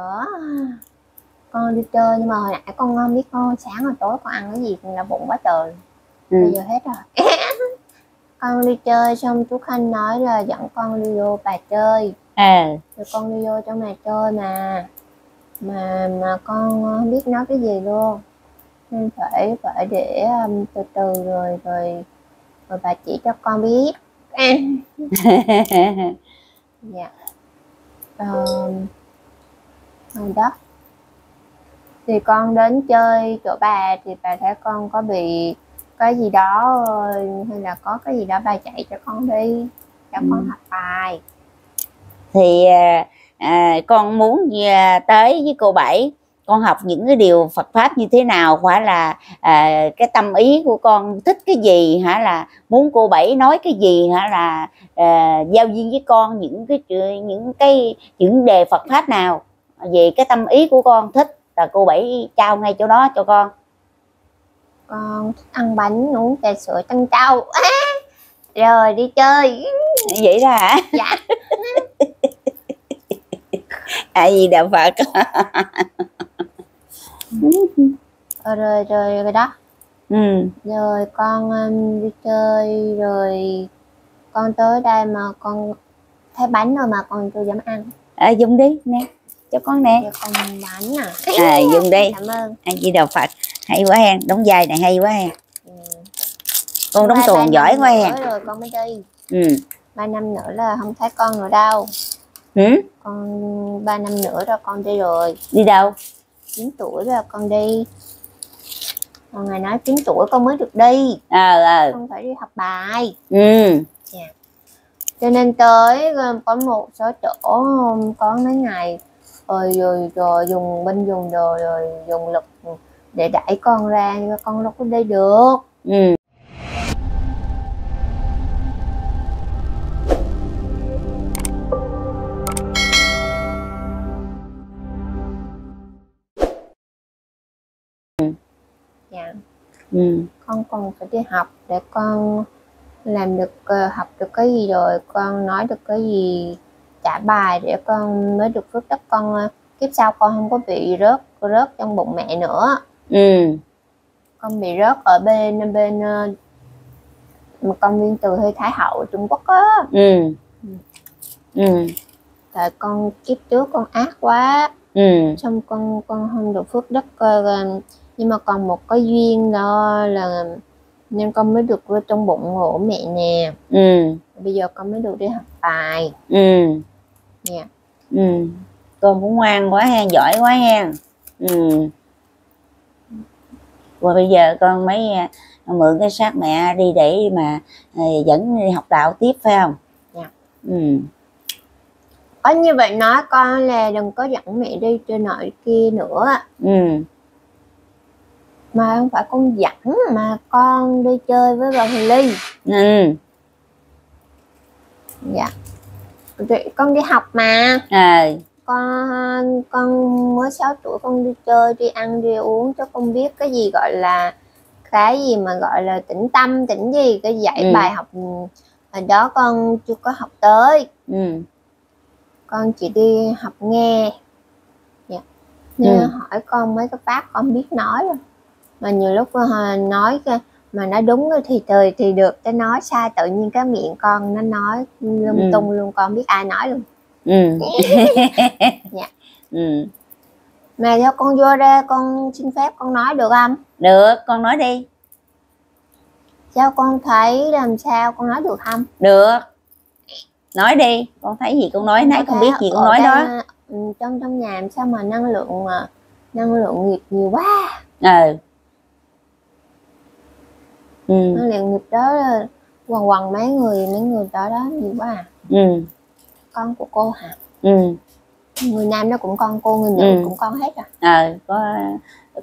Đó. con đi chơi nhưng mà hồi nãy con không biết con sáng rồi tối con ăn cái gì là bụng quá trời. Ừ. bây giờ hết rồi. Con đi chơi xong chú khanh nói là dẫn con đi vô bà chơi. À. Rồi con đi vô trong này chơi mà. Mà mà con không biết nói cái gì luôn. Nên phải phải để um, từ từ rồi rồi rồi bà chỉ cho con biết. Dạ. Um, rồi đó. Thì con đến chơi chỗ bà thì bà thấy con có bị cái gì đó hay là có cái gì đó bà chạy cho con đi cho Ừ. con học bài. Thì à, à, con muốn à, tới với cô bảy con học những cái điều Phật pháp như thế nào phải là à, cái tâm ý của con thích cái gì hả là muốn cô bảy nói cái gì hả là à, giao duyên với con những cái những cái những đề Phật pháp nào về cái tâm ý của con thích là cô bảy trao ngay chỗ đó cho con. Con thích ăn bánh uống trà sữa trân châu rồi đi chơi. Vậy đó hả? Dạ. À gì đạo Phật? Ờ, rồi rồi rồi đó. Ừ. Rồi con um, đi chơi rồi con tới đây mà con thấy bánh rồi mà con chưa dám ăn. À, dùng đi nè cho con nè. Giờ con bánh à à dùng đi. Cảm ơn. A di đà phật hay quá hen. Đóng vai này hay quá hen. Ừ. con đóng tuồng giỏi quá hen. rồi con mới đi. Ừ. Ba năm nữa là không thấy con nữa đâu. Ừ? Con ba năm nữa rồi con đi rồi. Đi đâu? 9 tuổi rồi con đi. Còn ngày nói 9 tuổi con mới được đi. Ờ ờ. Con phải đi học bài. Ừ. Cho nên tới ờ, có một số chỗ có mấy ngày rồi rồi, rồi dùng binh dùng đồ rồi dùng lực để đẩy con ra nhưng mà con đâu có đi được. Ừ. Dạ. ừ. Con còn phải đi học để con làm được ờ, học được cái gì rồi con nói được cái gì trả bài để con mới được phước đất con ờ, kiếp sau con không có bị rớt rớt trong bụng mẹ nữa. Ừ. Con bị rớt ở bên bên ờ, một công viên từ hơi thái hậu ở trung quốc á. Ừ. Ừ. Tại con kiếp trước con ác quá. Ừ. Xong con con không được phước đất ờ, ờ, nhưng mà còn một cái duyên đó là nên con mới được vô trong bụng của mẹ nè. Ừ. Bây giờ con mới được đi học bài. Ừ. Nha ừ. Con cũng ngoan quá hen giỏi quá hen. Ừ. Và bây giờ con mới à, mượn cái xác mẹ đi để mà à, dẫn đi học đạo tiếp phải không? Dạ. ừ. Có như vậy nói con là đừng có dẫn mẹ đi trên nội kia nữa. Ừ mà không phải con dẫn mà con đi chơi với bà Huyền Ly. Ừ. Dạ. Con đi học mà. À con con mới 6 tuổi con đi chơi đi ăn đi uống cho con biết cái gì gọi là cái gì mà gọi là tĩnh tâm tĩnh gì cái dạy Ừ. bài học hồi đó con chưa có học tới. Ừ. Con chỉ đi học nghe. Dạ. nên Ừ. hỏi con mấy cái pháp con biết nói rồi mà nhiều lúc ờ, nói mà nói đúng thì thì thì được cái nói sai tự nhiên cái miệng con nó nói lung Ừ. tung luôn con biết ai nói luôn. Ừ. Dạ. ừ. Mà cho con vô đây con xin phép con nói được không? Được con nói đi. Sao con thấy làm sao con nói được không? Được. Nói đi con thấy gì con nói nãy con biết gì con nói đó. ừ, trong trong nhà làm sao mà năng lượng ờ, năng lượng nghiệp nhiều quá. Ờ ừ. Năng lượng nghiệp đó quần quần mấy người mấy người đó đó nhiều quá à. Ừ. Con của cô hả? Ừ. Người nam nó cũng con cô người nữ Ừ. cũng con hết à? Ờ có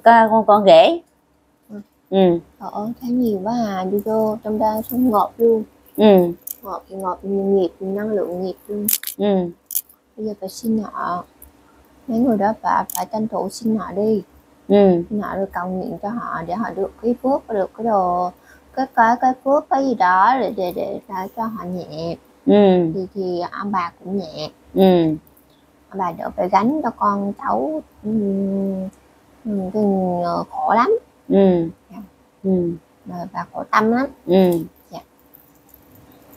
có con con rể. Ừ. ừ. Trời ơi thấy nhiều quá à đi vô trong đây sống ngọt luôn. Ừ. Ngọt thì ngọt nghiệp năng lượng nghiệp luôn. Ừ. Bây giờ phải xin họ mấy người đó phải phải tranh thủ xin họ đi. Ừ. Xin họ rồi cầu nguyện cho họ để họ được cái phước được cái đồ cái cái cái phước cái gì đó để để để, để cho họ nhẹ. Ừ. Thì thì ông bà cũng nhẹ. Ừ. Bà đỡ phải gánh cho con cháu ừm, ừm, cái khổ lắm. Ừ. Dạ. ừ. Bà, bà khổ tâm lắm. Ừ. Dạ.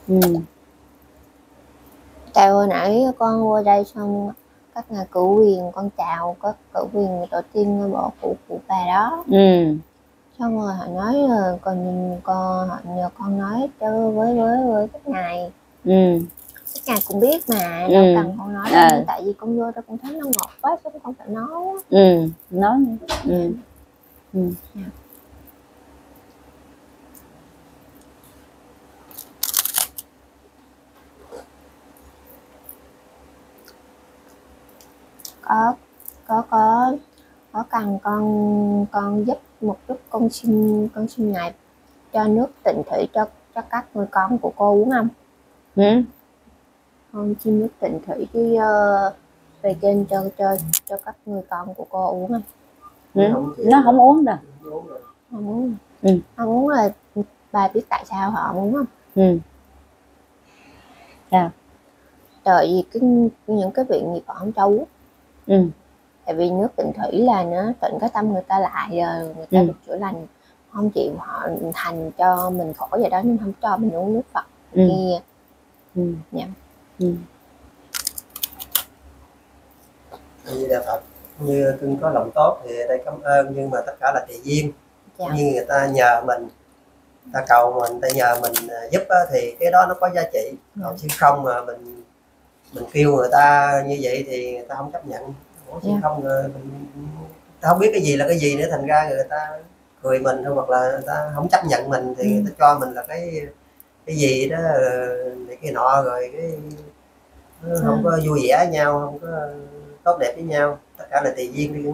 ừ. Tại hồi nãy con vô đây xong các ngài cử quyền con chào các cử quyền tổ tiên bộ cụ của bà đó. Ừ xong rồi họ nói là còn con họ nhờ con nói cho với với với các ngài ừ. Các ngài cũng biết mà Ừ. đâu cần con nói đâu tại vì con vô đó con thấy nó ngọt quá chứ con phải nói ừ nói ừ. Ừ. Có có có có cần con con giúp một chút con xin con xin ngài cho nước tịnh thủy cho cho các người con của cô uống không? Ừ con xin nước tịnh thủy cái ờ, về trên cho cho cho các người con của cô uống không? Ừ nó không uống đâu. không uống Ừ. không uống là bà biết tại sao họ không uống không? Ừ. Tại vì cái những cái vị nghiệp họ không cho uống. Ừ tại vì nước tịnh thủy là nó tịnh cái tâm người ta lại rồi người ta Ừ. được chữa lành. Không chịu họ thành cho mình khổ vậy đó nên không cho mình uống nước Phật Ừ. kia. Ừ. Dạ. ừ. Như Đà Phật như cưng có lòng tốt thì đây cảm ơn nhưng mà tất cả là tùy duyên. Dạ. Như người ta nhờ mình ta cầu mình ta nhờ mình à, giúp á, thì cái đó nó có giá trị. Còn chứ không mà mình mình kêu người ta như vậy thì người ta không chấp nhận chứ Dạ. không rồi mình ta không biết cái gì là cái gì nữa thành ra người ta cười mình thôi hoặc là người ta không chấp nhận mình thì Ừ. người ta cho mình là cái cái gì đó này cái nọ rồi cái nó không có vui vẻ với nhau không có tốt đẹp với nhau. Tất cả là tùy duyên đi.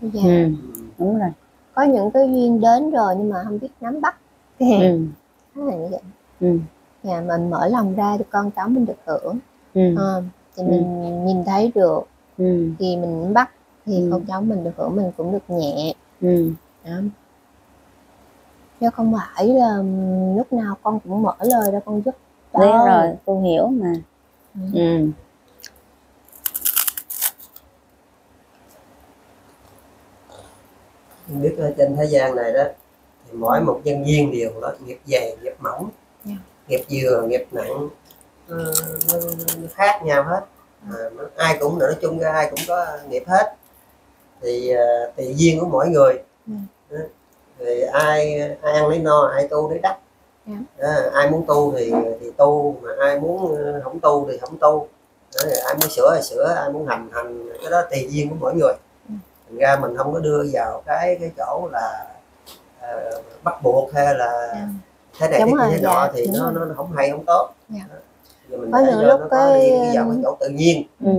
Dạ. Ừ. Ừ. đúng rồi. Có những cái duyên đến rồi nhưng mà không biết nắm bắt. Ừ. Nó là như vậy. Ừ. Dạ mình mở lòng ra thì con cháu mình được hưởng. Ừ. Ờ, thì Ừ. mình nhìn thấy được ừ thì mình nắm bắt thì Ừ. con cháu mình được hưởng mình cũng được nhẹ ừ đó. chứ không phải là lúc nào con cũng mở lời ra con giúp đâu. rồi tôi hiểu mà Ừ. ừ Mình biết ở trên thế gian này đó thì mỗi một nhân viên đều có nghiệp dày nghiệp mỏng Dạ. nghiệp vừa nghiệp nặng nó, nó, khác nhau hết ai cũng nói chung ra ai cũng có nghiệp hết thì à, tùy duyên của mỗi người Ừ. Đó. thì ai ai ăn lấy no ai tu lấy đắc Dạ. Đó, ai muốn tu thì thì tu mà ai muốn ờ, không tu thì không tu rồi ai muốn sửa thì sửa ai muốn hành hành cái đó tùy duyên của mỗi người Ừ. thành ra mình không có đưa vào cái cái chỗ là ờ, bắt buộc hay là Dạ. thế này thế kia thế nọ dạ, thì nó, rồi. nó không hay không tốt Dạ. Có những lúc nó có cái, đi vào um, cái chỗ tự nhiên. ừ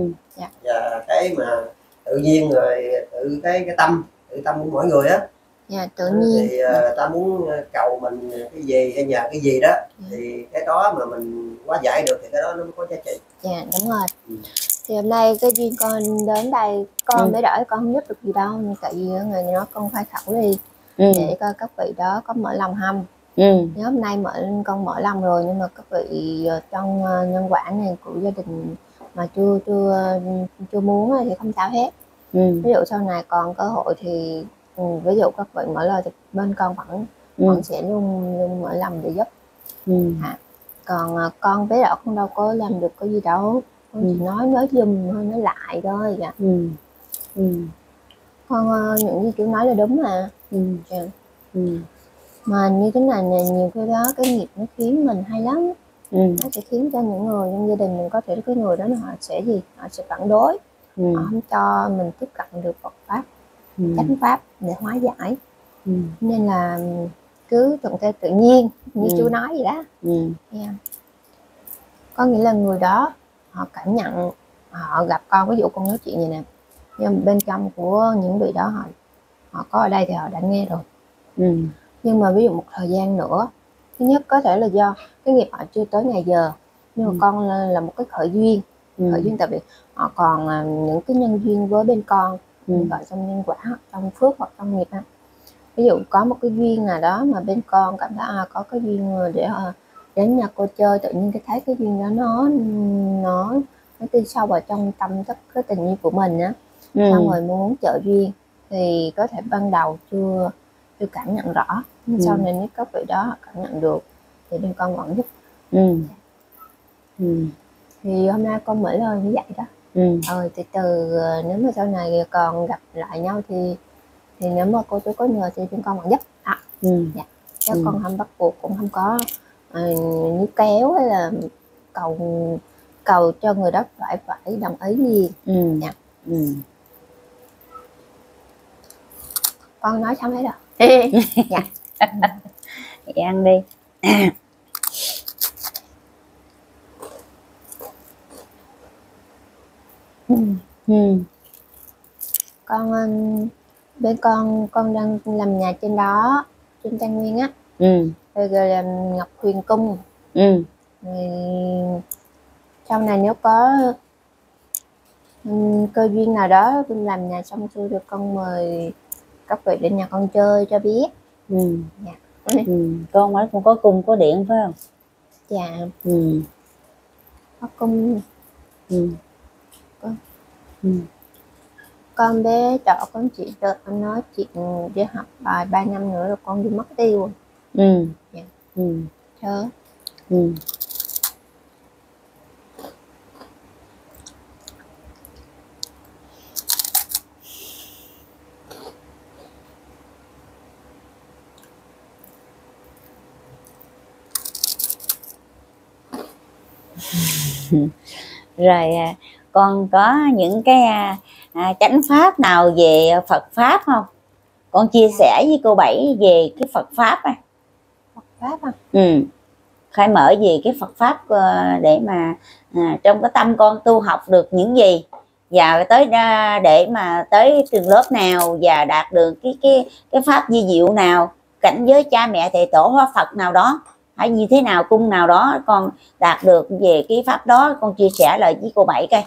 và cái mà tự nhiên rồi tự cái cái tâm tự tâm của mỗi người á. Dạ tự nhiên. Thì ờ, ta muốn cầu mình cái gì hay nhờ cái gì đó thì cái đó mà mình quá giải được thì cái đó nó mới có giá trị. Dạ đúng rồi. Ừ. thì hôm nay cái duyên con đến đây con Ừ. mới đợi con không giúp được gì đâu nhưng tại vì người nói con khai khẩu đi ừ. để coi các vị đó có mở lòng không ừ. Hôm nay mở con mở lòng rồi nhưng mà các vị ờ, trong ờ, nhân quả này của gia đình mà chưa chưa chưa muốn thì không sao hết. Ừ. Ví dụ sau này còn cơ hội thì ừ, ví dụ các vị mở lời thì bên con vẫn ừ. vẫn sẽ luôn luôn mở lòng để giúp. Ừ. Còn ờ, con với đỡ con đâu có làm được cái gì đâu. Con chỉ Ừ. nói nói dùm thôi nói lại thôi dạ. Ừ. Ừ. Con những gì chú nói là đúng mà. Ừ. Dạ. ừ mà như thế này nè nhiều khi đó cái nghiệp nó khiến mình hay lắm. Ừ. Nó sẽ khiến cho những người trong gia đình mình có thể cái người đó họ sẽ gì? Họ sẽ phản đối. Ừ. Họ không cho mình tiếp cận được Phật pháp ừ. chánh pháp để hóa giải. Ừ. Nên là cứ thuận theo tự nhiên như Ừ. chú nói vậy đó. Ừ. Nha. có nghĩa là người đó họ cảm nhận họ gặp con ví dụ con nói chuyện vậy nè nhưng bên trong của những vị đó họ họ có ở đây thì họ đã nghe rồi. Ừ nhưng mà ví dụ một thời gian nữa thứ nhất có thể là do cái nghiệp họ chưa tới ngày giờ nhưng mà Ừ. con là, là một cái khởi duyên ừ. khởi duyên tại vì họ còn à, những cái nhân duyên với bên con ừ. gọi trong nhân quả hoặc trong phước hoặc trong nghiệp á. Ví dụ có một cái duyên nào đó mà bên con cảm thấy à, có cái duyên để à, đến nhà cô chơi tự nhiên cái thấy cái duyên đó nó nó nó đi sâu vào trong tâm thức cái tình yêu của mình á. Ừ. xong rồi muốn trợ duyên thì có thể ban đầu chưa chưa cảm nhận rõ nhưng sau Ừ. này nếu các vị đó cảm nhận được thì bên con vẫn giúp ừ. ừ. thì hôm nay con mở lời như vậy đó ừ. ờ từ từ ờ, nếu mà sau này còn gặp lại nhau thì thì nếu mà cô chú có nhờ thì bên con vẫn giúp à, ừ. chứ Ừ. con không bắt buộc cũng không có uh, níu kéo hay là cầu cầu cho người đó phải phải đồng ý gì ừ. Dạ. ừ. con nói xong hết rồi Vậy ăn đi ừ. Ừ. con um, bên con con đang làm nhà trên đó trên tây nguyên á Ừ. rồi rồi làm ngọc huyền cung Ừ. rồi sau này nếu có um, cơ duyên nào đó con làm nhà xong xuôi rồi con mời các vị đến nhà con chơi cho biết Ừ. Dạ. ừ. con ấy cũng có cung có điện phải không dạ ừ. có cung Ừ. Con. Ừ. con bé trọ con chị đợi con nói chuyện để học bài ba năm nữa rồi con đi mất tiêu Ừ. Dạ. Ừ. chớ Ừ. rồi à, con có những cái à, à, chánh pháp nào về Phật pháp không? Con chia sẻ với cô bảy về cái Phật pháp á. Phật pháp à? Ừ. khai mở về cái Phật pháp ờ, để mà à, trong cái tâm con tu học được những gì? Và tới để mà tới trường lớp nào và đạt được cái cái cái pháp di diệu nào? Cảnh giới cha mẹ thầy tổ hóa Phật nào đó hay như thế nào cung nào đó con đạt được về cái pháp đó con chia sẻ lại với cô bảy coi.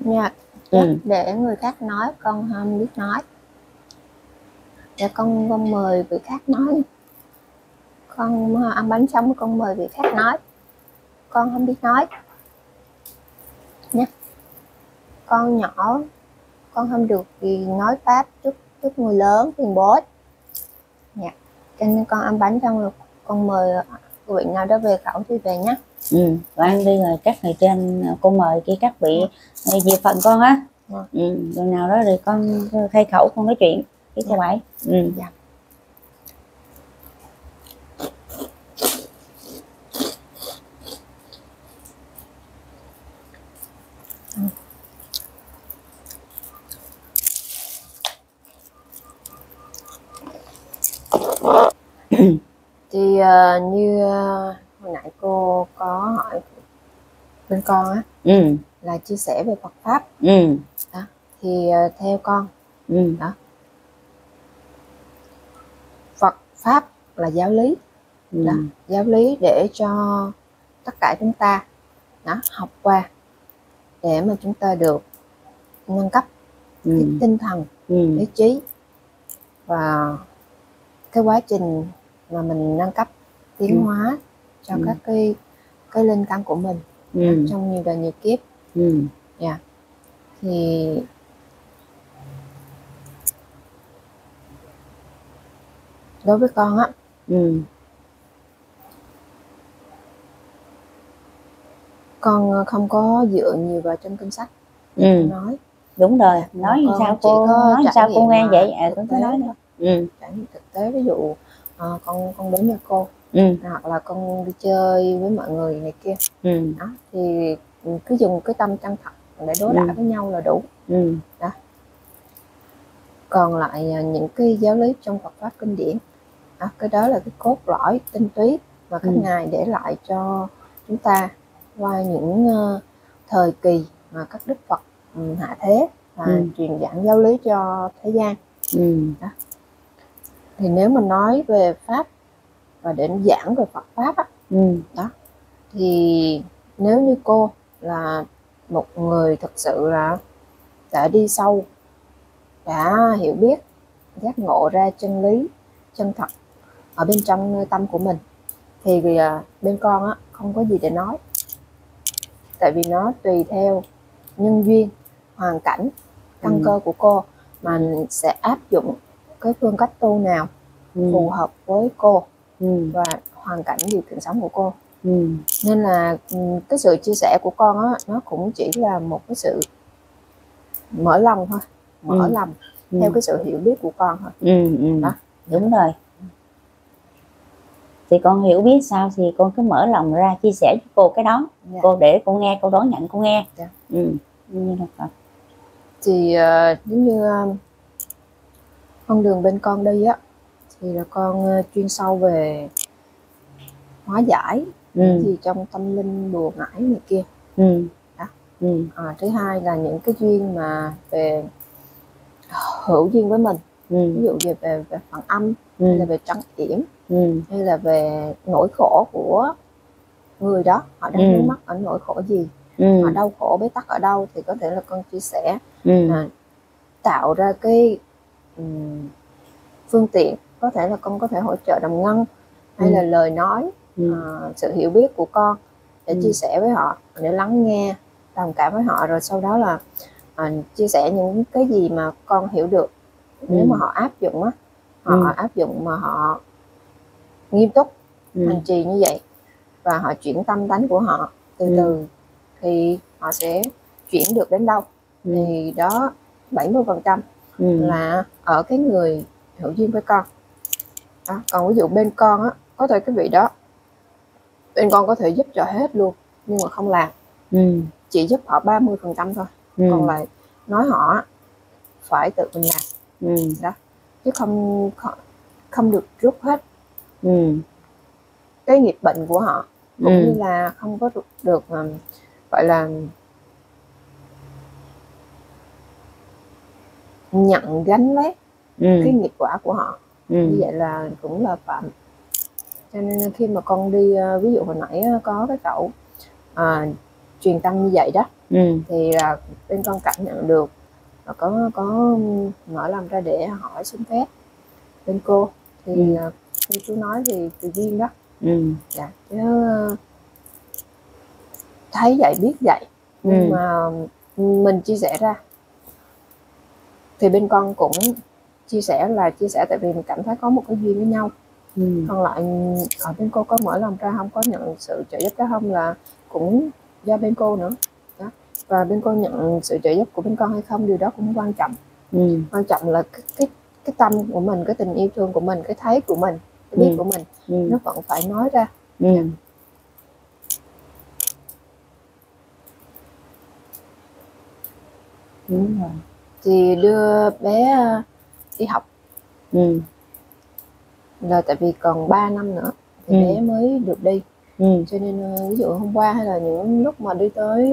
Dạ, Ừ. để người khác nói con không biết nói. Để con con mời vị khác nói. Con ăn bánh xong con mời vị khác nói. Con không biết nói. Nha. Con nhỏ con không được gì nói pháp trước trước người lớn tiền bối cho nên con ăn bánh xong rồi con mời vị nào đó về khẩu thì về nhé ừ và ăn đi rồi các ngày trên cô mời cái các vị ờ, về phần con á Dạ. ừ rồi nào đó rồi con khai khẩu con nói chuyện với cô Dạ. bảy ừ Dạ. Ờ, như ờ, hồi nãy cô có hỏi bên con á ừ. là chia sẻ về Phật pháp. Ừ. Thì ờ, theo con. Ừ. Phật pháp là giáo lý. Ừ. Đó giáo lý để cho tất cả chúng ta đó học qua để mà chúng ta được nâng cấp ừ. cái tinh thần ừ. lý trí và cái quá trình mà mình nâng cấp tiến Ừ. hóa cho Ừ. các cái cái linh căn của mình ừ. trong nhiều đời nhiều kiếp. Ừ. Thì đối với con á ừ. con không có dựa nhiều vào trong kinh sách. Ừ. Nói. Đúng rồi. Nói như sao cô nói sao cô nghe vậy? À có tế nói thôi. ừ. Trải nghiệm thực tế ví dụ ờ, con con đến nhà cô. Ừ. Hoặc là con đi chơi với mọi người này kia. Ừ. Đó thì cứ dùng cái tâm chân thật để đối Ừ. đãi với nhau là đủ. Ừ. Còn lại à, những cái giáo lý trong Phật pháp kinh điển. Đó, cái đó là cái cốt lõi tinh túy mà các Ừ. ngài để lại cho chúng ta qua những ờ, thời kỳ mà các đức Phật ừ, hạ thế và Ừ. truyền giảng giáo lý cho thế gian. Ừ thì nếu mà nói về pháp và để giảng về Phật pháp á, ừ thì nếu như cô là một người thực sự là đã đi sâu đã hiểu biết giác ngộ ra chân lý chân thật ở bên trong nơi tâm của mình thì à, bên con á không có gì để nói tại vì nó tùy theo nhân duyên hoàn cảnh căn Ừ. cơ của cô mà sẽ áp dụng cái phương cách tu nào ừ, phù hợp với cô ừ, và hoàn cảnh điều kiện sống của cô ừ, nên là ừ, cái sự chia sẻ của con á nó cũng chỉ là một cái sự mở lòng thôi mở Ừ. lòng ừ, theo cái sự hiểu biết của con thôi ừ, ừ. Đó. đúng rồi thì con hiểu biết sao thì con cứ mở lòng ra chia sẻ với cô cái đó Dạ. cô để cô nghe cô đón nhận cô nghe Dạ. ừ. như là Phật. thì ờ, giống như ờ, con đường bên con đi á thì là con ờ, chuyên sâu về hóa giải ừ, gì trong tâm linh đùa ngải này kia. Ừ, Đó. ừ, à, thứ hai là những cái duyên mà về hữu duyên với mình. Ví ừ, dụ như về, về phần âm hay là ừ, về trắng yểm ừ, hay là về nỗi khổ của người đó họ đang Ừ. vướng mắc ở nỗi khổ gì ừ, họ đau khổ bế tắc ở đâu thì có thể là con chia sẻ. Ừ, à, tạo ra cái ừm, phương tiện có thể là con có thể hỗ trợ đồng ngân hay Ừ. là lời nói ừ, à, sự hiểu biết của con để Ừ. chia sẻ với họ để lắng nghe đồng cảm với họ rồi sau đó là à, chia sẻ những cái gì mà con hiểu được nếu Ừ. mà họ áp dụng á họ Ừ. áp dụng mà họ nghiêm túc ừ, hành trì như vậy và họ chuyển tâm tánh của họ từ Ừ. từ thì họ sẽ chuyển được đến đâu ừ, thì đó 70% ừ, là ở cái người hữu duyên với con. Đó. còn ví dụ bên con á có thể cái vị đó bên con có thể giúp cho hết luôn nhưng mà không làm. Ừ, chỉ giúp họ 30% thôi ừ, còn lại nói họ phải tự mình làm. Ừ, chứ không không, được rút hết. Ừ, cái nghiệp bệnh của họ cũng Ừ. như là không có được, được gọi là nhận gánh vác ừ, cái nghiệp quả của họ. Như ừ, vậy là cũng là phạm. Cho nên khi mà con đi ờ, ví dụ hồi nãy ờ, có cái cậu à, truyền tâm như vậy đó ừ, thì là bên con cảm nhận được và có có mở lòng ra để hỏi xin phép bên cô. Thì Ừ. như chú nói thì tự nhiên đó. Ừ, dạ chứ thấy vậy biết vậy. Nhưng Ừ. mà mình chia sẻ ra thì bên con cũng chia sẻ là chia sẻ tại vì mình cảm thấy có một cái duyên với nhau. Ừ, còn lại ở bên cô có mở lòng ra không? Có nhận sự trợ giúp đó không? Là cũng do bên cô nữa. Đó. và bên cô nhận sự trợ giúp của bên con hay không? Điều đó cũng quan trọng. Ừ, quan trọng là cái cái, cái tâm của mình cái tình yêu thương của mình cái thấy của mình cái biết Ừ. của mình ừ, nó vẫn phải nói ra. Ừ. đúng rồi thì đưa bé ờ, đi học. Ừ, là tại vì còn 3 năm nữa thì Ừ. bé mới được đi. Ừ, cho nên ờ, ví dụ hôm qua hay là những lúc mà đi tới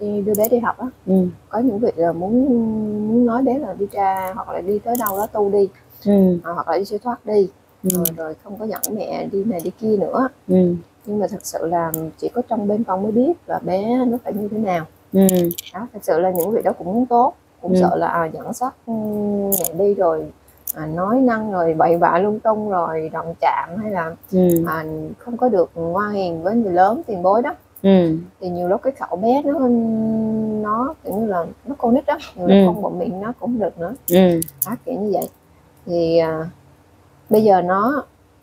đi đưa bé đi học á ừ, có những việc là muốn muốn nói bé là đi ra hoặc là đi tới đâu đó tu đi. Ừ, à, hoặc là đi siêu thoát đi. Ừ, rồi, rồi không có dẫn mẹ đi này đi kia nữa. Ừ, nhưng mà thật sự là chỉ có trong bên con mới biết là bé nó phải như thế nào. Ừ, đó thật sự là những việc đó cũng tốt cũng Ừ. sợ là à, dẫn dắt ừm, mẹ đi rồi à, nói năng rồi bậy bạ lung tung rồi động chạm hay là ừ, à, không có được ngoan hiền với người lớn tiền bối đó. Ừ, thì nhiều lúc cái khẩu bé nó nó kiểu như là nó con nít đó nhiều lúc Ừ. không bụng miệng nó cũng được nữa. Ừ, đó kiểu như vậy. Thì à, bây giờ nó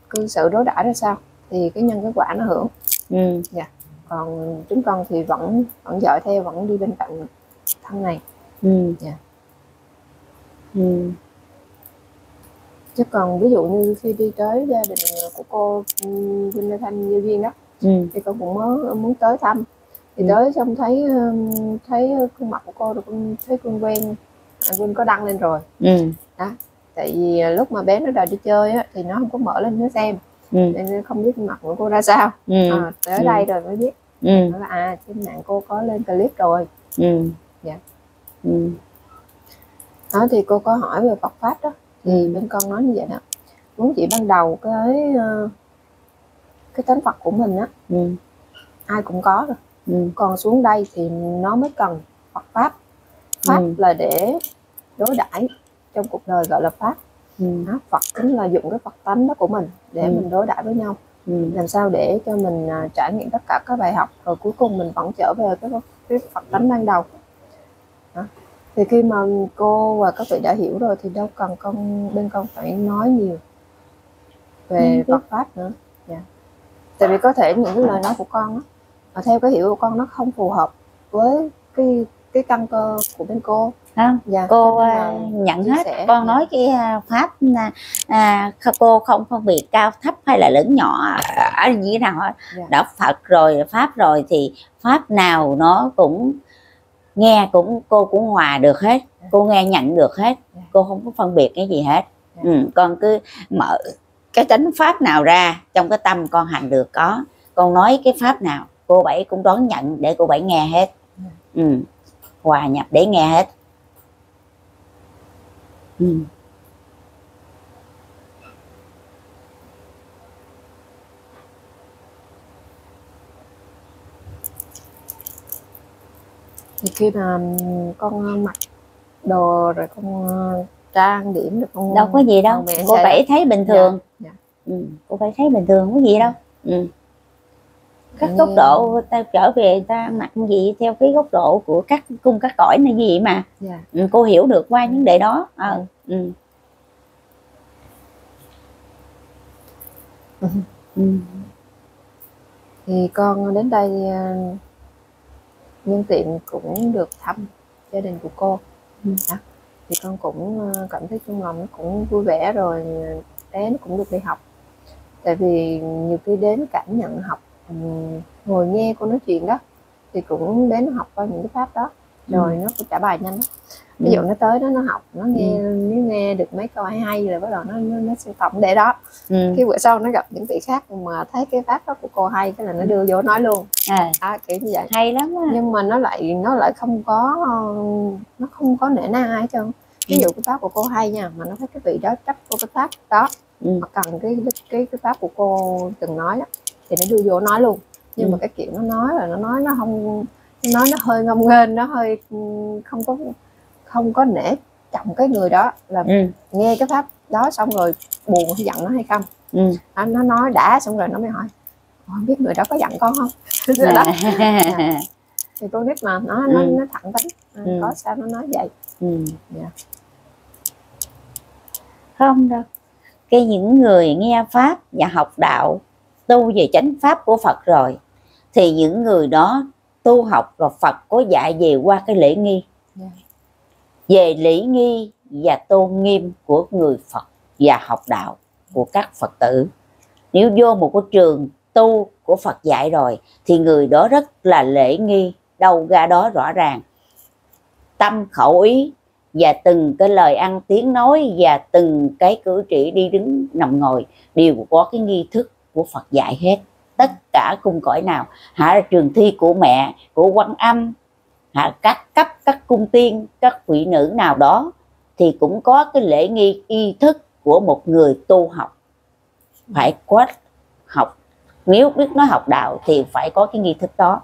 cư xử đối đãi ra sao thì cái nhân cái quả nó hưởng. Ừ, còn chúng con thì vẫn vẫn dõi theo vẫn đi bên cạnh thân này ừ, Dạ. ừ, chứ còn ví dụ như khi đi tới gia đình của cô ừm, Vinh Lê Thanh Như Duyên đó ừ, thì con cũng mới muốn tới thăm. Thì Ừ. tới xong thấy ừm, thấy khuôn mặt của cô rồi con thấy con quen. Anh Vinh có đăng lên rồi. Ừ, tại vì à, lúc mà bé nó đòi đi chơi á, thì nó không có mở lên nó xem. Ừ, nên không biết khuôn mặt của cô ra sao. Ừ, à, tới Ừ. đây rồi mới biết. Ừ, nói là à trên mạng cô có lên clip rồi. Ừ, Dạ. Ừ, đó thì cô có hỏi về Phật pháp đó. Thì Ừ. bên con nói như vậy đó. Muốn chỉ ban đầu cái ờ, cái tánh Phật của mình á ừ, ai cũng có rồi. Ừ, còn xuống đây thì nó mới cần Phật pháp. Pháp Ừ. là để đối đãi trong cuộc đời gọi là pháp. Ừ, đó, Phật chính là dụng cái Phật tánh đó của mình để Ừ. mình đối đãi với nhau. Ừ. làm sao để cho mình à, trải nghiệm tất cả các bài học rồi cuối cùng mình vẫn trở về cái cái Phật tánh ban đầu thì khi mà cô và các vị đã hiểu rồi thì đâu cần con bên con phải nói nhiều về Ừ. Phật pháp nữa dạ. tại vì có thể những cái lời nói của con á mà theo cái hiểu của con nó không phù hợp với cái cái căn cơ của bên cô không dạ cô là nhận hết sẻ. con nói cái à, pháp à, à, cô không phân biệt cao thấp hay là lớn nhỏ ở như thế nào hết. Dạ. đã Phật rồi pháp rồi thì pháp nào nó cũng nghe cũng cô cũng hòa được hết cô nghe nhận được hết Dạ. cô không có phân biệt cái gì hết Dạ. ừ, con cứ mở cái chánh pháp nào ra trong cái tâm con hành được có con nói cái pháp nào cô bảy cũng đón nhận để cô bảy nghe hết Dạ. ừ. hòa nhập để nghe hết ừ. Thì khi mà con mặc đồ rồi con ờ, trang điểm được con đâu có gì đâu con mẹ cô sẽ- bảy thấy bình thường dạ. ừ. cô bảy thấy bình thường có gì đâu ừ. các Như- góc độ ta trở về ta mặc gì theo cái góc độ của các cung các cõi này gì mà dạ ừ, cô hiểu được qua vấn đề đó ờ ừ. Ừ. Ừ. thì con đến đây nhân tiện cũng được thăm gia đình của cô Ừ. Đó. thì con cũng ờ, cảm thấy trong lòng nó cũng vui vẻ rồi bé nó cũng được đi học tại vì nhiều khi đến cảm nhận học ngồi nghe cô nói chuyện đó thì cũng đến học qua những cái pháp đó rồi nó cũng trả bài nhanh đó. Ví Ừ. dụ nó tới đó nó học nó nghe nếu nghe được mấy câu hay hay rồi bắt đầu nó nó, nó sưu tầm để đó Ừ. cái bữa sau nó gặp những vị khác mà thấy cái pháp đó của cô hay cái là nó đưa vô nói luôn À, à, kiểu như vậy hay lắm á. nhưng mà nó lại nó lại không có nó không có nể na ai hết trơn ví dụ cái pháp của cô hay nha mà nó thấy cái vị đó chấp cô cái pháp đó Ừ. mà cần cái cái cái pháp của cô từng nói đó thì nó đưa vô nói luôn nhưng Ừ. mà cái kiểu nó nói là nó nói nó không nó nói nó hơi ngông nghênh nó hơi ừ, không có không có nể trọng cái người đó là Ừ. nghe cái pháp đó xong rồi buồn hay giận nó hay không Ừ. nó, nó nói đã xong rồi nó mới hỏi "Ủa, không biết người đó có giận con không đó thì con nít mà nó nó, Ừ. nó thẳng tính à, Ừ. có sao nó nói vậy ừ. Dạ. không đâu cái những người nghe pháp và học đạo tu về chánh pháp của Phật rồi thì những người đó tu học rồi Phật có dạy về qua cái lễ nghi Dạ về lễ nghi và tôn nghiêm của người Phật và học đạo của các Phật tử. Nếu vô một cái trường tu của Phật dạy rồi, thì người đó rất là lễ nghi, đâu ra đó rõ ràng. Tâm khẩu ý và từng cái lời ăn tiếng nói và từng cái cử chỉ đi đứng nằm ngồi đều có cái nghi thức của Phật dạy hết. Tất cả cung cõi nào, hả? Trường thi của mẹ, của quan âm hả? Các cấp các cung tiên các vị nữ nào đó thì cũng có cái lễ nghi y thức của một người tu học. Phải có học. Nếu biết nói học đạo thì phải có cái nghi thức đó.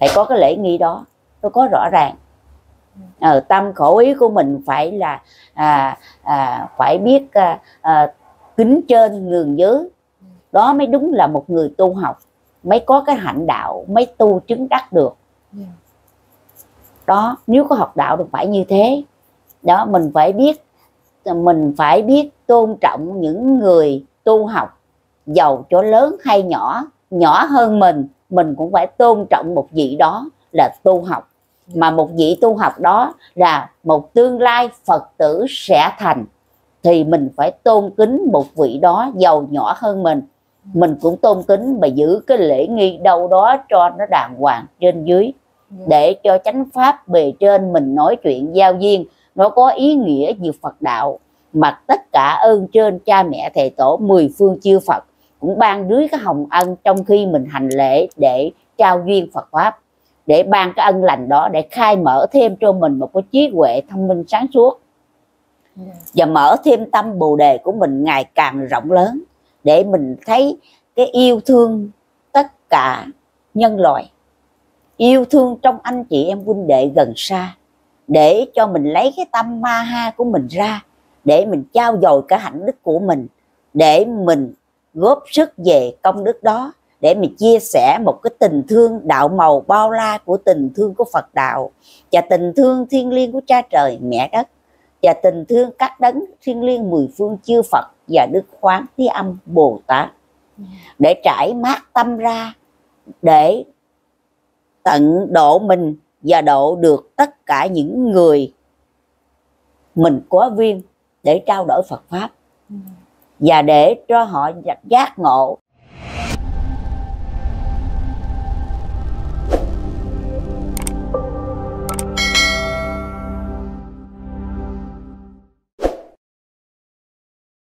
Phải có cái lễ nghi đó. Nó có rõ ràng. Ờ, tâm khổ ý của mình phải là à, à, phải biết à, à, kính trên nhường dưới. Đó mới đúng là một người tu học. Mới có cái hạnh đạo mới tu chứng đắc được. Dạ đó, nếu có học đạo thì phải như thế. Đó, mình phải biết, mình phải biết tôn trọng những người tu học. Giàu cho lớn hay nhỏ nhỏ hơn mình mình cũng phải tôn trọng một vị đó là tu học. Mà một vị tu học đó là một tương lai phật tử sẽ thành. Thì mình phải tôn kính một vị đó giàu nhỏ hơn mình. Mình cũng tôn kính mà giữ cái lễ nghi đâu đó cho nó đàng hoàng trên dưới để cho chánh pháp bề trên mình nói chuyện giao duyên nó có ý nghĩa như Phật đạo. Mà tất cả ơn trên cha mẹ thầy tổ mười phương chư Phật cũng ban dưới cái hồng ân trong khi mình hành lễ để trao duyên Phật pháp để ban cái ân lành đó để khai mở thêm cho mình một cái trí huệ thông minh sáng suốt. Dạ. và mở thêm tâm bồ đề của mình ngày càng rộng lớn để mình thấy cái yêu thương tất cả nhân loại yêu thương trong anh chị em huynh đệ gần xa để cho mình lấy cái tâm ma ha của mình ra để mình trao dồi cái hạnh đức của mình để mình góp sức về công đức đó để mình chia sẻ một cái tình thương đạo màu bao la của tình thương của Phật đạo và tình thương thiêng liêng của cha trời mẹ đất và tình thương các đấng thiêng liêng mười phương chư Phật và Đức Khoáng Thế Âm Bồ Tát. Để trải mát tâm ra để tận độ mình và độ được tất cả những người mình có duyên để trao đổi Phật pháp. Và để cho họ giác ngộ